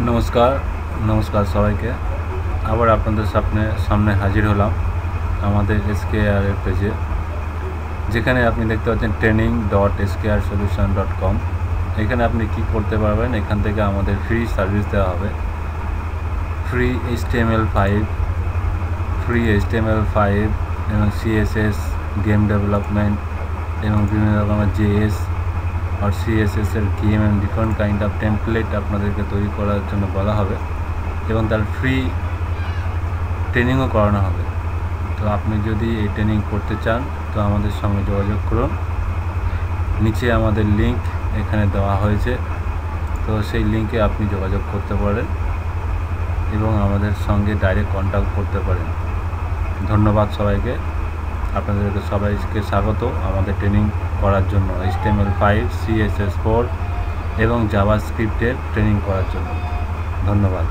নমস্কার নমস্কার সবাইকে। আবার আপনাদের সামনে সামনে হাজির হলাম আমাদের এসকে এর পেজে যেখানে আপনি দেখতে পাচ্ছেন training dot SK R solution dot com এখানে আপনি কি করতে পারবেন, এখান থেকে আমাদের ফ্রি সার্ভিস দেওয়া হবে। Free H T M L five free H T M L five এবং সিএসএস গেম ডেভেলপমেন্ট এবং বিভিন্ন রকমের জেএস আর সিএসএস এর গেম এবং ডিফারেন্ট কাইন্ড অফ টেমপ্লেট আপনাদেরকে তৈরি করার জন্য বলা হবে এবং তার ফ্রি ট্রেনিংও করানো হবে। তো আপনি যদি এই ট্রেনিং করতে চান, তো আমাদের সঙ্গে যোগাযোগ করুন। নিচে আমাদের লিংক এখানে দেওয়া হয়েছে। তো সেই লিঙ্কে আপনি যোগাযোগ করতে পারেন এবং আমাদের সঙ্গে ডাইরেক্ট কন্ট্যাক্ট করতে পারেন। ধন্যবাদ সবাইকে। আপনাদেরকে সবাইকে স্বাগত আমাদের ট্রেনিং করার জন্য এইচটিএমএল ফাইভ সিএসএস ফোর এবং জাভা স্ক্রিপ্টের ট্রেনিং করার জন্য। ধন্যবাদ।